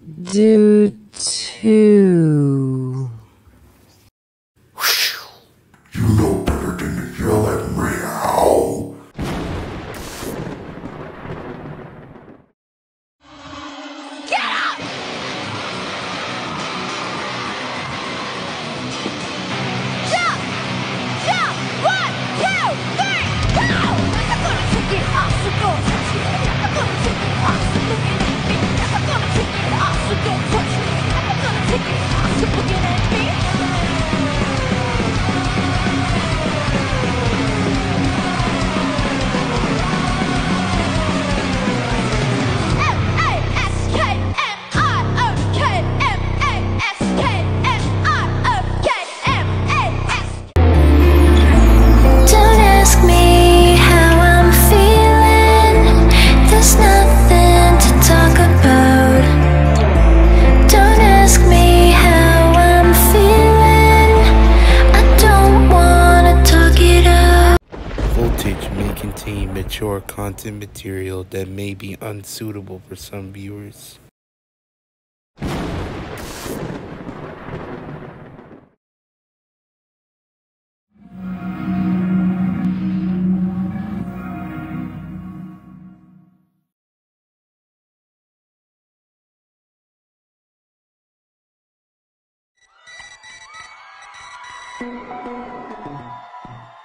Do too. Mature content material that may be unsuitable for some viewers.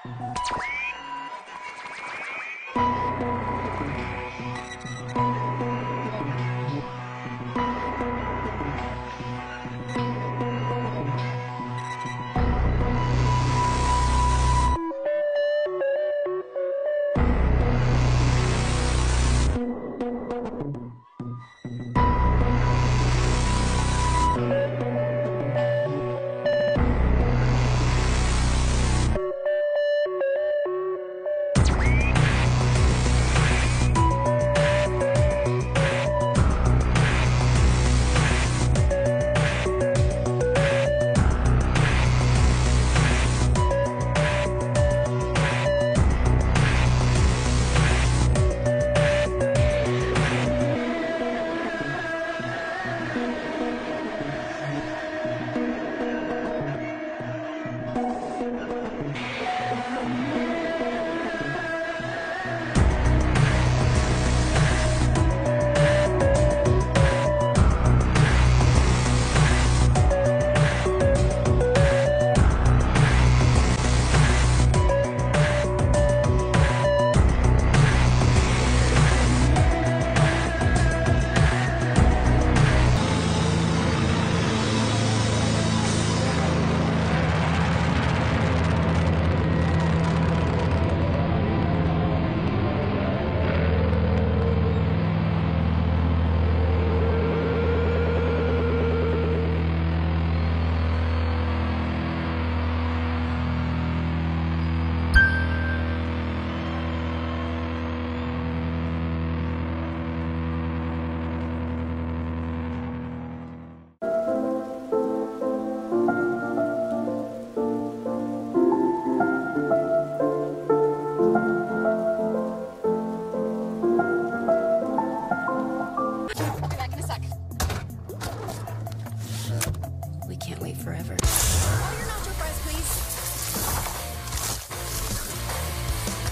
Back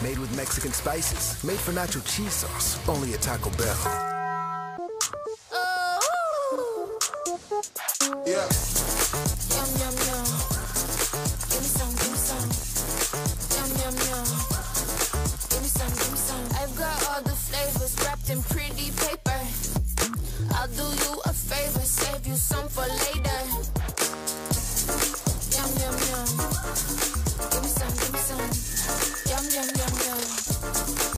made with Mexican spices, made for nacho cheese sauce, only at Taco Bell. Oh. Yeah. Yum, yum, yum. Give me some, give me some. Yum, yum, yum. Give me some, give me some. I've got all the flavors wrapped in pretty paper. I'll do you a favor, save you some for later.